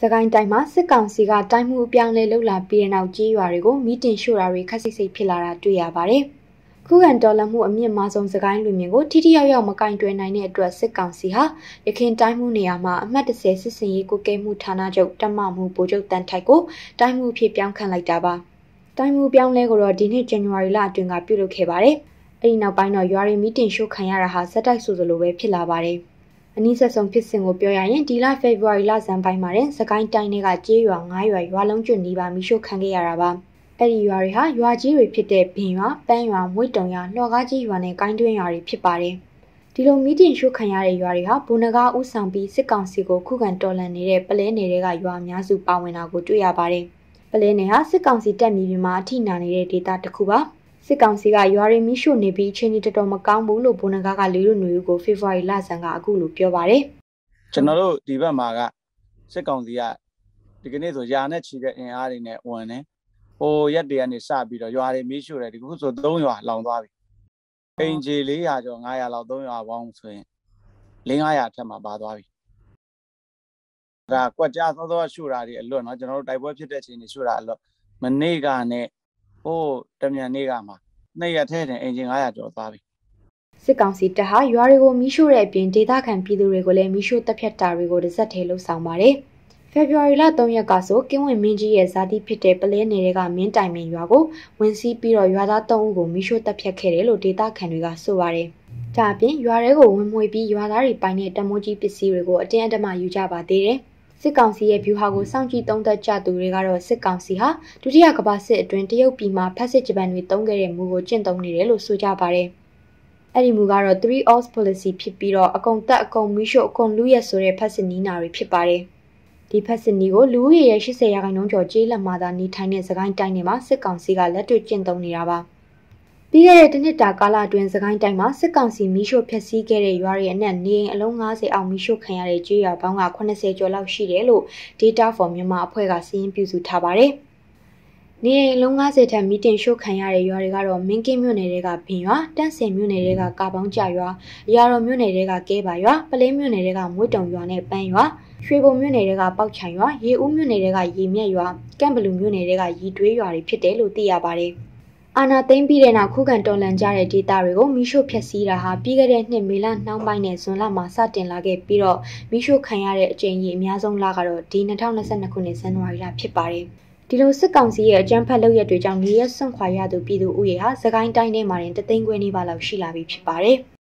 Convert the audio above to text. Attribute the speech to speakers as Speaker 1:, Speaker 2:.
Speaker 1: စကိုင်းတိုင်းမှာစစ်ကောင်စီကတိုင်းမှုအပြောင်းလဲလှုပ်လာပြီးတဲ့နောက်ကြေးရွာတွေကိုမီးတင်ရှို့တာတွေခက်စိတ်စိတ်ဖြစ်လာတာတွေ့ရပါတယ်။ခုခံတော်လှန်မှုအမြင့်မားဆုံးစကိုင်းလူမျိုးကိုထိထိရောက်ရောက်မကင်တွယ်နိုင်တဲ့အတွက်စစ်ကောင်စီဟာရခိုင်တိုင်းမှုနေရာမှာအမှတ်30စစ်စင်ရေးကိုကဲမှုဌာနချုပ်တမမှုဗိုလ်ချုပ်တန်ထိုက်ကိုတိုင်းမှုဖြစ်ပြောင်းခန့်လိုက်တာပါ။တိုင်းမှုပြောင်းလဲကိုတော့ဒီနှစ်ဇန်နဝါရီလအတွင်းကပြုလုပ်ခဲ့ပါတယ်။အဲဒီနောက်ပိုင်းတော့ရွာရီမီတင်ရှို့ခံရတာဟာစက်တိုက်ဆိုသလိုပဲဖြစ်လာပါတယ်။ အနည်းဆက်ဆုံးဖြစ်စဉ်ကိုပြောရရင်ဒီလဖေဖော်ဝါရီလဇန်ပိုင်းမှာတဲ့စကိုင်းတိုင်းတွေကကျေးရွာ9ရွာရွာလုံးကျွတ်နီးပါမိရှို့ခံခဲ့ရတာပါအဲ့ဒီရွာတွေဟာရွာကြီးတွေဖြစ်တဲ့ဘင်ရွာပန်းရွာမွေတုံရွာနှော်ကားကြီးရွာနဲ့ကိုင်းတွင်းရွာတွေဖြစ်ပါတယ်ဒီလိုမီးတင်ရှို့ခံရတဲ့ရွာတွေဟာဘုံနဂါဥဆောင်ပြီးစစ်ကောင်စီကိုခုခံတော်လှန်နေတဲ့ပလဲနယ်တွေကရွာအများစုပါဝင်တာကိုတွေ့ရပါတယ်ပလဲနယ်ဟာစစ်ကောင်စီတပ်မြေပြင်မှာအထိနာနေတဲ့ဒေသတစ်ခုပါ စစ်ကောင်စီကရွာရီမီရှို့နေပြီးချင်းကြီးတော်တော်မကောင်းဘူးလို့ဘုန်းနဂါကလေးတို့ຫນွေဦးကိုဖေဖော်ဝါရီလဆန်ကအခုလိုပြောပါတယ်
Speaker 2: ကျွန်တော်တို့ဒီဘက်မှာကစစ်ကောင်စီကဒီကနေ့ဆိုယာနဲ့ချီတဲ့အင်အားတွေနဲ့ဝင်နေဟိုရက်တွေကနေစပြီးတော့ရွာတွေမီးရှို့တယ်ဒီခုဆို3ရွာလောင်သွားပြီအိမ်ကြီး400ကျော်900လောက်3ရွာပေါင်းဆိုရင်500ထက်မှပါသွားပြီဒါကွက်ကြားသောသောရှို့တာတွေအလွတ်เนาะကျွန်တော်တို့တိုက်ပွဲဖြစ်တဲ့အချိန်တွေရှို့တာအလွတ်မနေ့ကနဲ့ ဟိုတမြန်နေ့ကမှနှစ်ရက်ထဲတင်အင်ဂျင်900ကျော်သွားပြီ
Speaker 1: စစ်ကောင်စီတပ်ဟာရွာတွေကိုမီးရှို့တဲ့အပြင်ဒေသခံပြည်သူတွေကိုလည်းမီးရှို့တပ်ဖြတ်တာတွေကိုတစက်ထဲလှုပ်ဆောင်ပါတယ်။ဖေဖော်ဝါရီလ3ရက်ကဆိုကင်းဝင်မင်းကြီးရဲ့ဇာတိဖြစ်တဲ့ပလဲနယ်ကမင်းတိုင်မင်ရွာကိုဝင်စီးပြီးတော့ရွာသား3ဦးကိုမီးရှို့တပ်ဖြတ်ခဲ့တယ်လို့ဒေသခံတွေကဆိုပါတယ်။ဒါအပြင်ရွာတွေကိုဝင်မွေပြီးရွာသားတွေပိုင်တဲ့တမိုးကြီးပစ္စည်းတွေကိုအတင်းအဓမ္မယူကြပါသေးတယ်။ စစ်ကောင်စီရဲ့ဗျူဟာကိုစောင့်ကြည့်သုံးသပ်ကြသူတွေကတော့စစ်ကောင်စီဟာဒုတိယကမ္ဘာစစ်အတွင်းတရုတ်ပြည်မှာဖက်စစ်ဂျပန်တွေတုံးခဲ့တဲ့မူကိုကျင့်သုံးနေတယ်လို့ဆိုကြပါတယ်။အဲ့ဒီမူကတော့3 off policy ဖြစ်ပြီးတော့အကုန်တက်အကုန်မီးရှို့အကုန်လူရက်ဆိုတဲ့ဖက်စစ်နီးနာတွေဖြစ်ပါတယ်။ဒီဖက်စစ်နီးကိုလူဦးရေရဲ့80ရာခိုင်နှုန်းကျော်ကျေးလက်မှာသာနေထိုင်တဲ့စကိုင်းတိုင်းတွေမှာစစ်ကောင်စီကလက်တွေ့ကျင့်သုံးနေတာပါ။ ပြီးခဲ့တဲ့တစ်နှစ်တာကာလအတွင်းစကိုင်းတိုင်းမှာစစ်ကောင်စီမီးရှို့ဖျက်ဆီးခဲ့တဲ့ရွာတွေအနက်နေအိမ်အလုံး90အောင်မီးရှို့ခံရတဲ့ကြေးရွာပေါင်းက80ကျော်လောက်ရှိတယ်လို့ Data for Myanmar အဖွဲ့ကစာရင်းပြုစုထားပါတယ်။နေအိမ်အလုံး90ထက်မီးတင်ရှို့ခံရတဲ့ရွာတွေကတော့မင်းကင်းမြို့နယ်တွေကဘင်ရွာတန့်စင်မြို့နယ်တွေကကာပေါင်းကြရွာအရာတော်မြို့နယ်တွေကကဲပါရွာပလင်းမြို့နယ်တွေကမွေးတုံရွာနဲ့ပန်းရွာရွှေဘုံမြို့နယ်တွေကပေါက်ချံရွာရေဦးမြို့နယ်တွေကရေမြက်ရွာကန့်ဘလူမြို့နယ်တွေကရီတွေးရွာတွေဖြစ်တယ်လို့သိရပါတယ်။ အာနာသိမ့်ပြီးတဲ့နောက်ခုခံတော်လှန်ကြတဲ့ဒေတာတွေကိုမီးရှို့ဖျက်ဆီးတာဟာပြီးခဲ့တဲ့နှစ်မေလနှောင်းပိုင်းနဲ့ဇွန်လမှာစတင်လာခဲ့ပြီးတော့မီးရှို့ခံရတဲ့အကြိမ်ကြီးအများဆုံးလကတော့ဒီ2022ခုနှစ်ဇန်နဝါရီလဖြစ်ပါတယ်။ဒီလိုစစ်ကောင်စီရဲ့အကြမ်းဖက်လုပ်ရက်တွေကြောင့်နေရဆွန့်ခွာရသူပြည်သူဥယေဟာစကိုင်းတိုင်းထဲမှာတင်တသိန်းခွဲနီးပါးလောက်ရှိလာပြီဖြစ်ပါတယ်။